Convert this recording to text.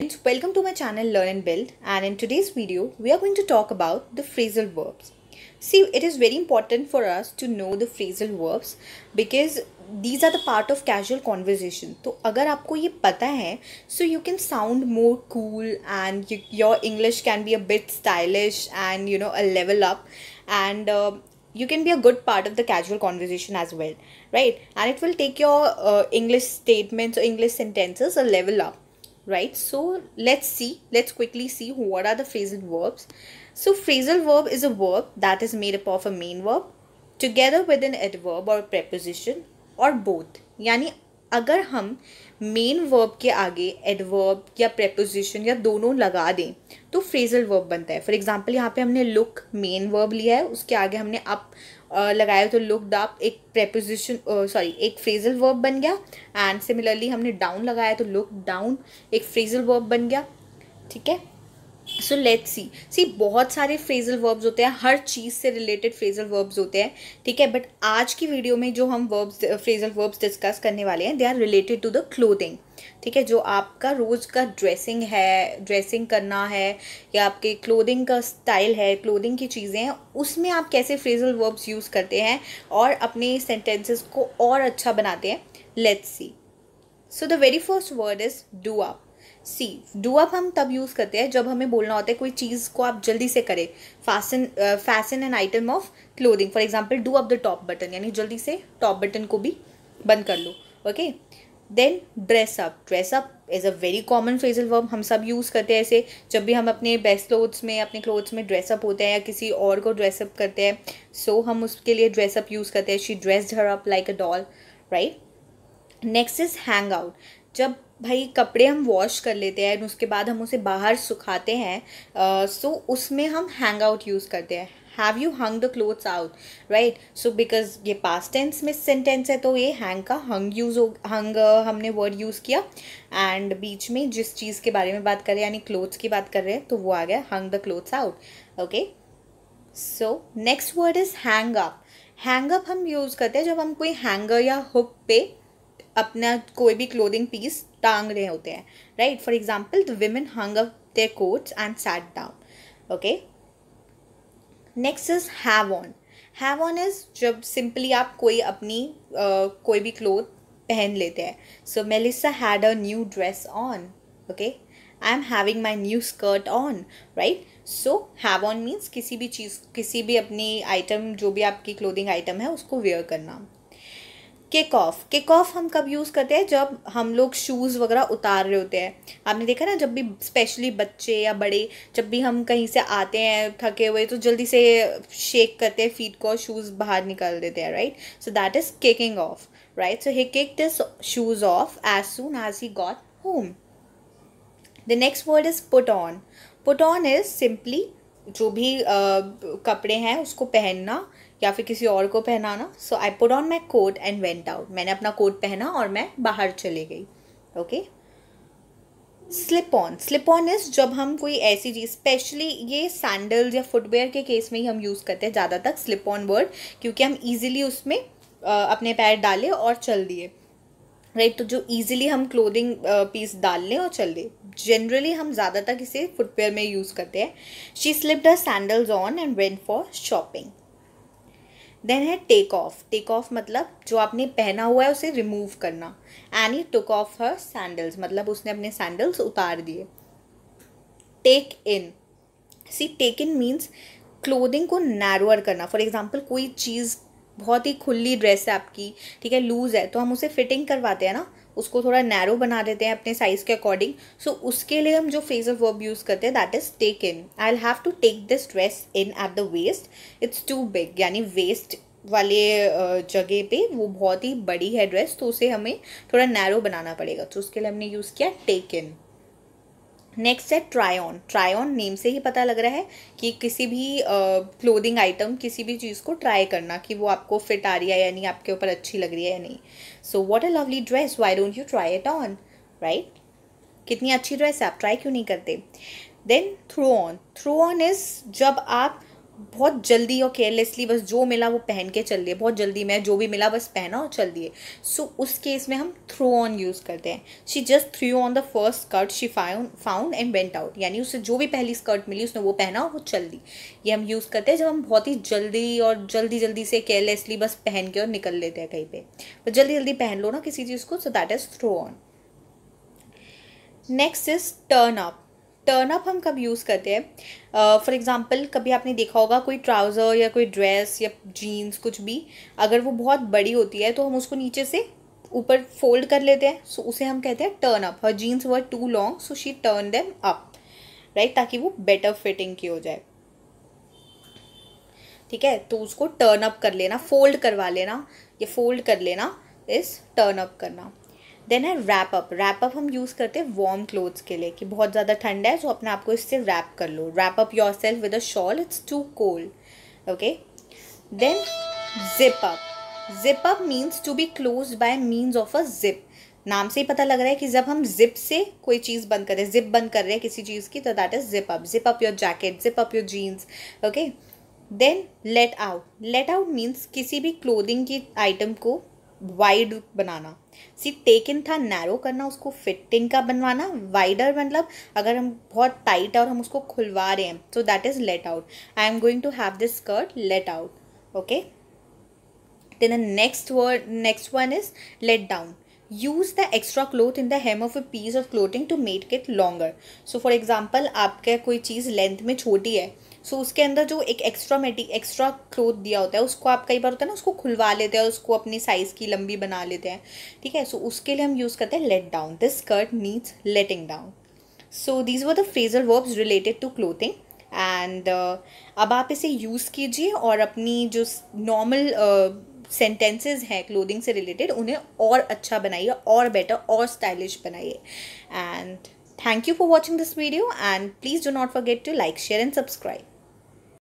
Friends, Welcome to my channel Learn and Build and in today's video we are going to talk about the phrasal verbs. See it is very important for us to know the phrasal verbs because these are the part of casual conversation. तो अगर आपको ये पता है so you can sound more cool and you, your English can be a bit stylish and you know a level up and uh, you can be a good part of the casual conversation as well right and it will take your uh, english statements or english sentences a level up right so let's see let's quickly see what are the phrasal verbs so phrasal verb is a verb that is made up of a main verb together with an adverb or preposition or both यानी अगर हम main verb के आगे adverb या preposition या दोनों लगा दें तो फ्रेजल वर्ब बनता है फॉर एग्ज़ाम्पल यहाँ पे हमने लुक मेन वर्ब लिया है उसके आगे हमने अप लगाया तो लुक अप एक प्रेपोजिशन सॉरी एक फ्रेजल वर्ब बन गया एंड सिमिलरली हमने डाउन लगाया तो लुक डाउन एक फ्रेजल वर्ब बन गया, ठीक है? सो लेट्स सी सी बहुत सारे फ्रेजल वर्ब्स होते हैं, हर चीज़ से रिलेटेड फ्रेजल वर्ब्स होते हैं, ठीक है? बट आज की वीडियो में जो हम वर्ब्स फ्रेजल वर्ब्स डिस्कस करने वाले हैं they are related to the clothing ठीक है? जो आपका रोज़ का ड्रेसिंग है ड्रेसिंग करना है, या आपके क्लोथिंग का स्टाइल है क्लोथिंग की चीज़ें हैं, उसमें आप कैसे फ्रेजल वर्ब्स यूज़ करते हैं और अपने सेंटेंसेस को और अच्छा बनाते हैं? Let's see so the very first word is do up see do up हम तब यूज़ करते हैं जब हमें बोलना होता है कोई चीज़ को आप जल्दी से करें। Fasten fasten an item of clothing for example do up the top button यानी जल्दी से टॉप बटन को भी बंद कर लो okay then dress up dress up is a very common phrasal verb हम सब यूज़ करते हैं ऐसे। जब भी हम अपने बेस्ट क्लोथ्स में अपने क्लोथ्स में ड्रेसअप होते हैं या किसी और को ड्रेसअप करते हैं सो so, हम उसके लिए ड्रेसअप यूज़ करते हैं। She dressed her up like a doll right next is hang out जब भाई कपड़े हम वॉश कर लेते हैं उसके बाद हम उसे बाहर सुखाते हैं सो uh, so उसमें हम हैंग आउट यूज़ करते हैं। Have you hung the clothes out right so because ये पास्ट टेंस में सेंटेंस है तो ये हैंग का हंग यूज़ हो हंग हमने वर्ड यूज़ किया। एंड बीच में जिस चीज़ के बारे में बात कर रहे हैं यानी क्लोथ्स की बात कर रहे हैं तो वो आ गया hung the clothes out okay so next word is hang up hang up हम यूज़ करते हैं जब हम कोई हैंगर या हुक पे अपना कोई भी क्लोथिंग पीस टांग रहे होते हैं right for example the women hung up their coats and sat down okay next is have on have on is जब सिंपली आप कोई अपनी uh, कोई भी क्लोथ पहन लेते हैं। So Melissa had a new dress on okay I am having my new skirt on right so have on means किसी भी चीज़ किसी भी अपनी आइटम जो भी आपकी क्लोथिंग आइटम है उसको वेयर करना। किक ऑफ़ किक ऑफ़ हम कब यूज़ करते हैं? जब हम लोग शूज़ वगैरह उतार रहे होते हैं। आपने देखा ना जब भी स्पेशली बच्चे या बड़े जब भी हम कहीं से आते हैं थके हुए तो जल्दी से शेक करते हैं फीट को शूज़ बाहर निकाल देते हैं right so that is kicking off right so he kick this shoes off as soon as he got home the next word is put on put on is simply जो भी uh, कपड़े हैं उसको पहनना या फिर किसी और को पहनाना। So I put on my coat and went out मैंने अपना कोट पहना और मैं बाहर चली गई। Okay slip on slip on is जब हम कोई ऐसी चीज़ स्पेशली ये सैंडल्स या फुटवेयर के केस में ही हम यूज़ करते हैं ज़्यादातर स्लिप ऑन वर्ड क्योंकि हम ईजिली उसमें अपने पैर डाले और चल दिए। राइट right, तो जो ईजिली हम क्लोथिंग पीस डाल लें और चल दें जनरली हम ज़्यादातर इसे फुटवेयर में यूज़ करते हैं। She slip the sandals on and went for shopping then है टेक ऑफ़ टेक ऑफ़ मतलब जो आपने पहना हुआ है उसे रिमूव करना. Annie took off her sandals मतलब उसने अपने सैंडल्स उतार दिए. Take in see take in means clothing को नैरोअर करना. फॉर एग्ज़ाम्पल कोई चीज़ बहुत ही खुली ड्रेस है आपकी ठीक है लूज़ है तो हम उसे फिटिंग करवाते हैं ना? उसको थोड़ा नैरो बना देते हैं अपने साइज़ के अकॉर्डिंग सो so, उसके लिए हम जो फ्रेजर वर्ब यूज़ करते हैं that is take in I have to take this dress in at the waist it's too big यानी वेस्ट वाले जगह पे वो बहुत ही बड़ी है ड्रेस तो उसे हमें थोड़ा नैरो बनाना पड़ेगा। तो उसके लिए हमने यूज़ किया टेक इन नेक्स्ट है ट्राई ऑन नेम से ही पता लग रहा है कि किसी भी क्लोदिंग uh, आइटम किसी भी चीज़ को ट्राई करना कि वो आपको फिट आ रही है या नहीं आपके ऊपर अच्छी लग रही है या नहीं। So what a lovely dress why don't you try it on right कितनी अच्छी ड्रेस है आप ट्राई क्यों नहीं करते? Then throw on throw on is जब आप बहुत जल्दी और केयरलेसली बस जो मिला वो पहन के चल दिए बहुत जल्दी मैं जो भी मिला बस पहना और चल दिए। सो so, उस केस में हम थ्रो ऑन यूज़ करते हैं। She just threw on the first skirt she found found and went out यानी उसे जो भी पहली स्कर्ट मिली उसने वो पहना और वो चल दी। ये हम यूज़ करते हैं जब हम बहुत ही जल्दी और जल्दी जल्दी से केयरलेसली बस पहन के और निकल लेते हैं कहीं पर तो जल्दी जल्दी पहन लो ना किसी चीज़ को so that is throw on next is turn up turn up हम कब यूज़ करते हैं? फॉर एग्ज़ाम्पल कभी आपने देखा होगा कोई ट्राउज़र या कोई ड्रेस या जीन्स कुछ भी अगर वो बहुत बड़ी होती है तो हम उसको नीचे से ऊपर फोल्ड कर लेते हैं। सो so, उसे हम कहते हैं turn up her jeans were too long so she turn them up right ताकि वो बेटर फिटिंग की हो जाए। ठीक है? तो उसको टर्न अप कर लेना फोल्ड करवा लेना या फोल्ड कर लेना इस टर्न अप करना। देन है रैप अप रैप अप हम यूज़ करते हैं वार्म क्लोथ्स के लिए कि बहुत ज़्यादा ठंड है तो अपने आप को इससे रैप कर लो. Wrap up yourself with a shawl it's too cold okay then zip up zip up means to be close by means of a zip नाम से ही पता लग रहा है कि जब हम जिप से कोई चीज़ बंद कर रहे हैं जिप बंद कर रहे हैं किसी चीज़ की तो that is zip up zip up your jacket zip up your jeans okay then let out let out means किसी भी क्लोदिंग की आइटम को वाइड बनाना। सी टेकन था नैरो करना, उसको फिटिंग का बनवाना। वाइडर मतलब अगर हम बहुत टाइट है और हम उसको खुलवा रहे हैं so that is let out I am going to have this skirt let out okay then next word next one is let down use the extra cloth in the hem of a piece of clothing to make it longer so for example आपका कोई चीज़ length में छोटी है सो उसके अंदर जो एक extra मेटी extra cloth दिया होता है उसको आप कई बार होता है ना उसको खुलवा लेते हैं उसको अपनी साइज़ की लंबी बना लेते हैं। ठीक है? सो उसके लिए हम यूज़ करते हैं let down this skirt needs letting down so these were the phrasal verbs related to clothing and अब आप इसे यूज़ कीजिए और अपनी जो नॉर्मल सेंटेंसेज हैं क्लोथिंग से रिलेटेड उन्हें और अच्छा बनाइए और बेटर और स्टाइलिश बनाइए। And Thank you for watching this video and please do not forget to like, share and subscribe.